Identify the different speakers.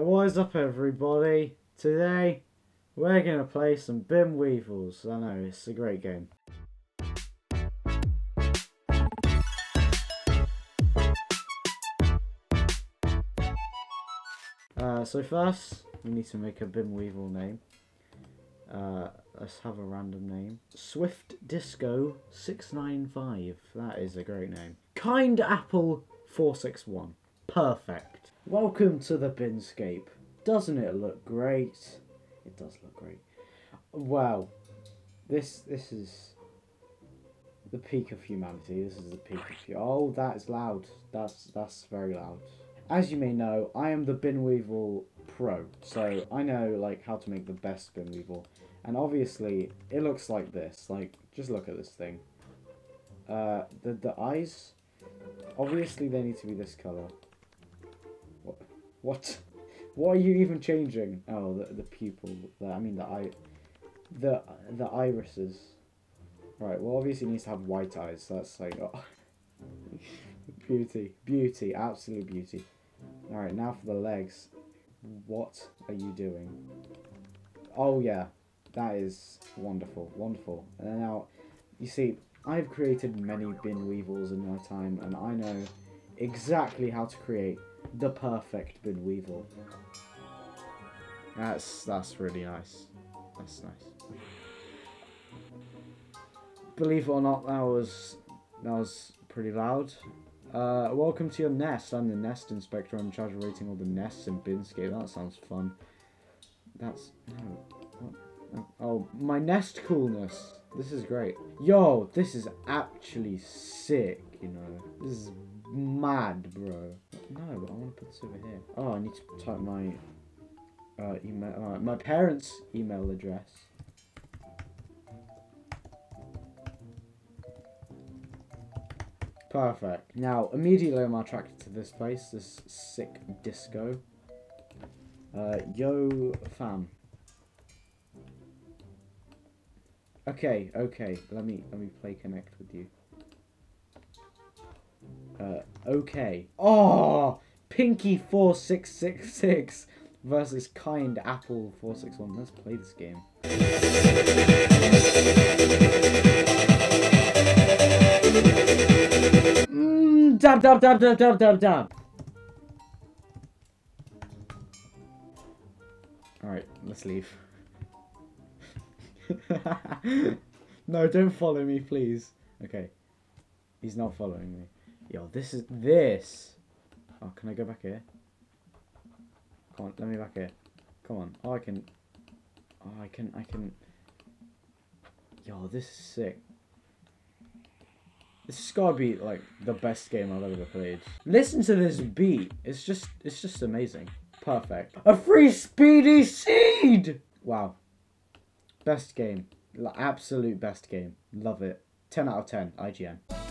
Speaker 1: What is up everybody? Today we're gonna play some Bin Weevils. I know, it's a great game. Uh, so first, we need to make a Bin Weevil name. Uh, let's have a random name. Swift Disco 695. That is a great name. Kind Apple 461. Perfect. Welcome to the Binscape. Doesn't it look great? It does look great. Wow. This this is the peak of humanity. This is the peak of Oh, that is loud. That's that's very loud. As you may know, I am the Bin Weevil Pro, so I know like how to make the best Bin Weevil. And obviously, it looks like this. Like, just look at this thing. Uh, the the eyes, obviously they need to be this color. What? What? Are you even changing? Oh, the the pupil. The, I mean the eye. The the irises. Right. Well, obviously needs to have white eyes. So that's like oh. beauty, beauty, absolute beauty. All right. Now for the legs. What are you doing? Oh yeah, that is wonderful, wonderful. And now, you see, I've created many bin weevils in my time, and I know exactly how to create the perfect bin weevil. That's that's really nice. That's nice. Believe it or not, that was that was pretty loud. Uh, welcome to your nest. I'm the nest inspector. I'm in charge of rating all the nests in Binscape. That sounds fun. That's no. Oh, my nest coolness. This is great. Yo, this is actually sick. You know, this is mad, bro. No, but I want to put this over here. Oh, I need to type my uh, email, uh, my parents' email address. Perfect. Now, immediately I'm attracted to this place, this sick disco. Uh, yo, fam. Okay, okay. Let me let me play connect with you. Okay. Oh, Pinky four six six six versus Kind Apple four six one. Let's play this game. Mmm, dab dab dab dab dab dab dab. All right, let's leave. no, don't follow me, please. Okay. He's not following me. Yo, this is this. Oh, can I go back here? Come on, let me back here. Come on. Oh, I can. Oh, I can. I can. Yo, this is sick. This has gotta be like the best game I've ever played. Listen to this beat. It's just, it's just amazing. Perfect. A free speedy seed. Wow. Best game. Absolute best game. Love it. 10 out of 10. IGN.